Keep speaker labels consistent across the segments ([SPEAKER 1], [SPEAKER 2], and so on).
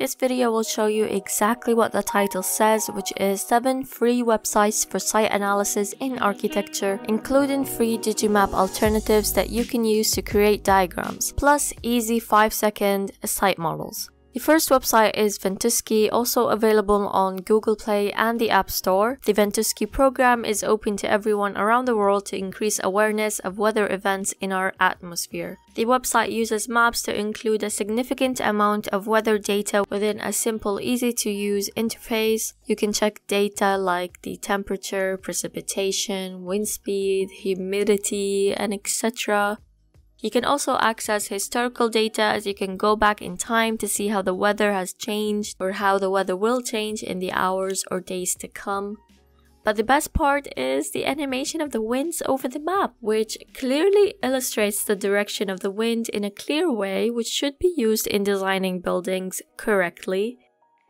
[SPEAKER 1] This video will show you exactly what the title says, which is 7 free websites for site analysis in architecture, including free Digimap alternatives that you can use to create diagrams, plus easy 5 second site models. The first website is Ventusky, also available on Google Play and the App Store. The Ventusky program is open to everyone around the world to increase awareness of weather events in our atmosphere. The website uses maps to include a significant amount of weather data within a simple, easy to use interface. You can check data like the temperature, precipitation, wind speed, humidity, and etc. You can also access historical data as you can go back in time to see how the weather has changed or how the weather will change in the hours or days to come. But the best part is the animation of the winds over the map, which clearly illustrates the direction of the wind in a clear way, which should be used in designing buildings correctly.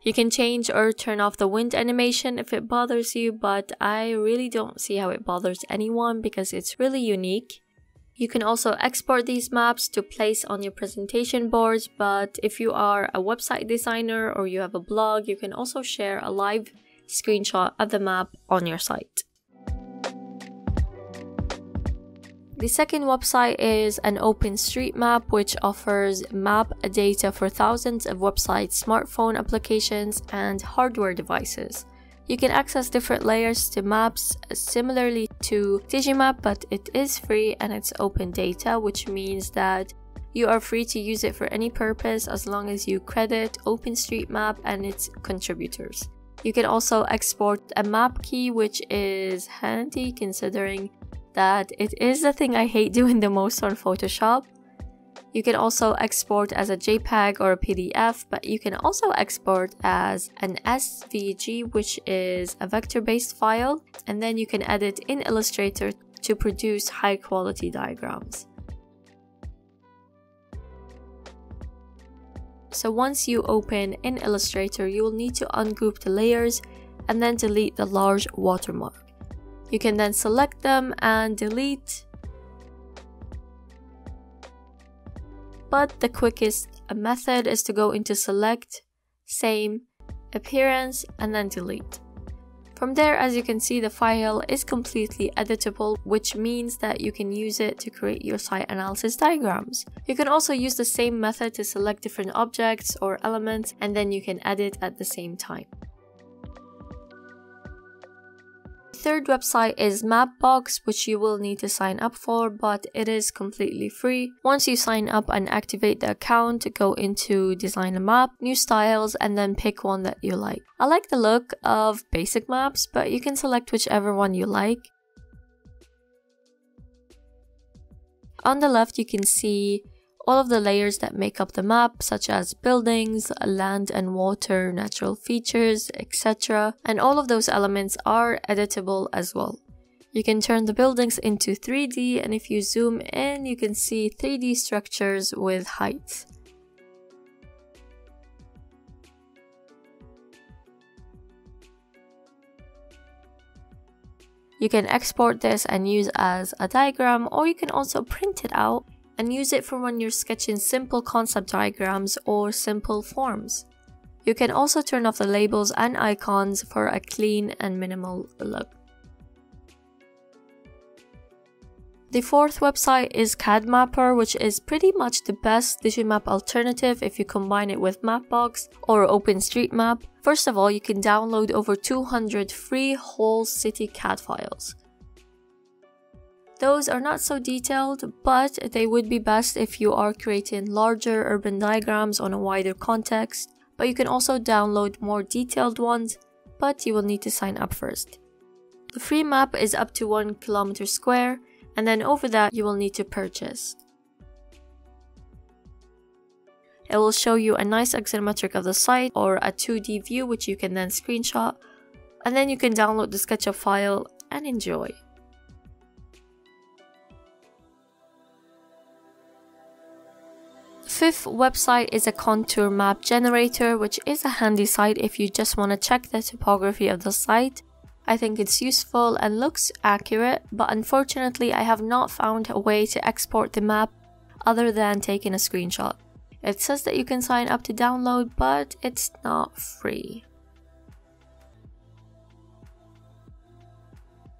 [SPEAKER 1] You can change or turn off the wind animation if it bothers you, but I really don't see how it bothers anyone because it's really unique. You can also export these maps to place on your presentation boards, but if you are a website designer or you have a blog, you can also share a live screenshot of the map on your site. The second website is an OpenStreetMap which offers map data for thousands of websites, smartphone applications, and hardware devices. You can access different layers to maps uh, similarly to Digimap, but it is free and it's open data, which means that you are free to use it for any purpose as long as you credit OpenStreetMap and its contributors. You can also export a map key, which is handy considering that it is the thing I hate doing the most on Photoshop. You can also export as a JPEG or a PDF, but you can also export as an SVG, which is a vector-based file, and then you can edit in Illustrator to produce high quality diagrams. So once you open in Illustrator, you will need to ungroup the layers and then delete the large watermark. You can then select them and delete but the quickest method is to go into select, same, appearance, and then delete. From there, as you can see, the file is completely editable, which means that you can use it to create your site analysis diagrams. You can also use the same method to select different objects or elements, and then you can edit at the same time. Third website is Mapbox, which you will need to sign up for, but it is completely free. Once you sign up and activate the account, go into design a map, new styles, and then pick one that you like. I like the look of basic maps, but you can select whichever one you like. On the left, you can see all of the layers that make up the map, such as buildings, land and water, natural features, etc. And all of those elements are editable as well. You can turn the buildings into 3D and if you zoom in, you can see 3D structures with heights. You can export this and use as a diagram or you can also print it out and use it for when you're sketching simple concept diagrams or simple forms. You can also turn off the labels and icons for a clean and minimal look. The fourth website is CADMapper, which is pretty much the best Digimap alternative if you combine it with Mapbox or OpenStreetMap. First of all, you can download over 200 free whole city CAD files. Those are not so detailed, but they would be best if you are creating larger urban diagrams on a wider context, but you can also download more detailed ones, but you will need to sign up first. The free map is up to 1 kilometer square, and then over that you will need to purchase. It will show you a nice axonometric of the site or a 2D view which you can then screenshot, and then you can download the SketchUp file and enjoy. Fifth website is a contour map generator, which is a handy site if you just want to check the topography of the site. I think it's useful and looks accurate, but unfortunately I have not found a way to export the map other than taking a screenshot. It says that you can sign up to download, but it's not free.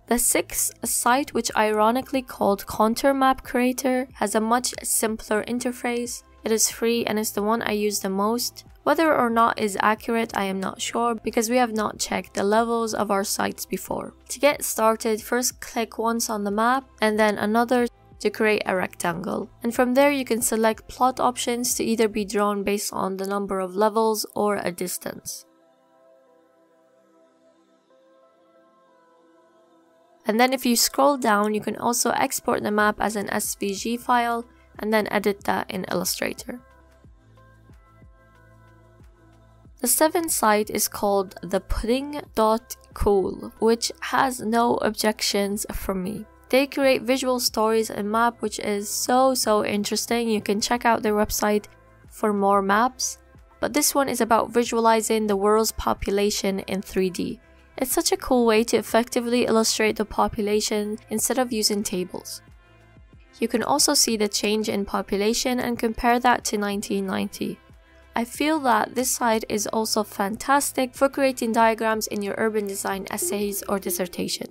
[SPEAKER 1] The sixth site, which ironically called Contour Map Creator, has a much simpler interface. It is free and is the one I use the most. Whether or not is accurate, I am not sure because we have not checked the levels of our sites before. To get started, first click once on the map and then another to create a rectangle. And from there you can select plot options to either be drawn based on the number of levels or a distance. And then if you scroll down, you can also export the map as an SVG file and then edit that in Illustrator. The seventh site is called the thepudding.cool, which has no objections from me. They create visual stories and map which is so so interesting. You can check out their website for more maps. But this one is about visualizing the world's population in 3D. It's such a cool way to effectively illustrate the population instead of using tables. You can also see the change in population and compare that to 1990. I feel that this site is also fantastic for creating diagrams in your urban design essays or dissertation.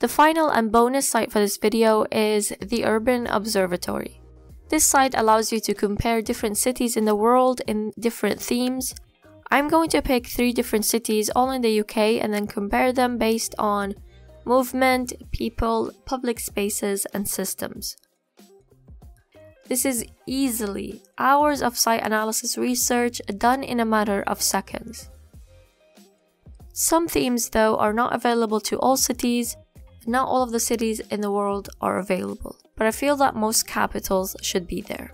[SPEAKER 1] The final and bonus site for this video is the Urban Observatory. This site allows you to compare different cities in the world in different themes I'm going to pick three different cities all in the UK and then compare them based on movement, people, public spaces, and systems. This is easily hours of site analysis research done in a matter of seconds. Some themes, though, are not available to all cities. Not all of the cities in the world are available, but I feel that most capitals should be there.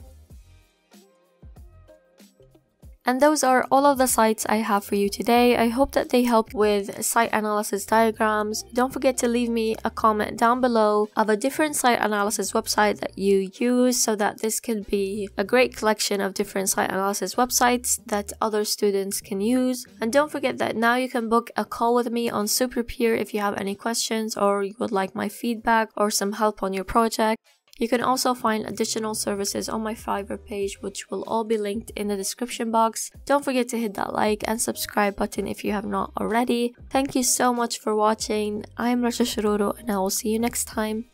[SPEAKER 1] And those are all of the sites I have for you today. I hope that they help with site analysis diagrams. Don't forget to leave me a comment down below of a different site analysis website that you use so that this can be a great collection of different site analysis websites that other students can use. And don't forget that now you can book a call with me on SuperPeer if you have any questions or you would like my feedback or some help on your project. You can also find additional services on my Fiverr page which will all be linked in the description box. Don't forget to hit that like and subscribe button if you have not already. Thank you so much for watching. I'm Rasha Shururu and I will see you next time.